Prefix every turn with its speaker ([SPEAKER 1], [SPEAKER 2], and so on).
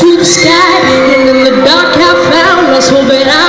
[SPEAKER 1] to the sky. And in the dark I found us hoping I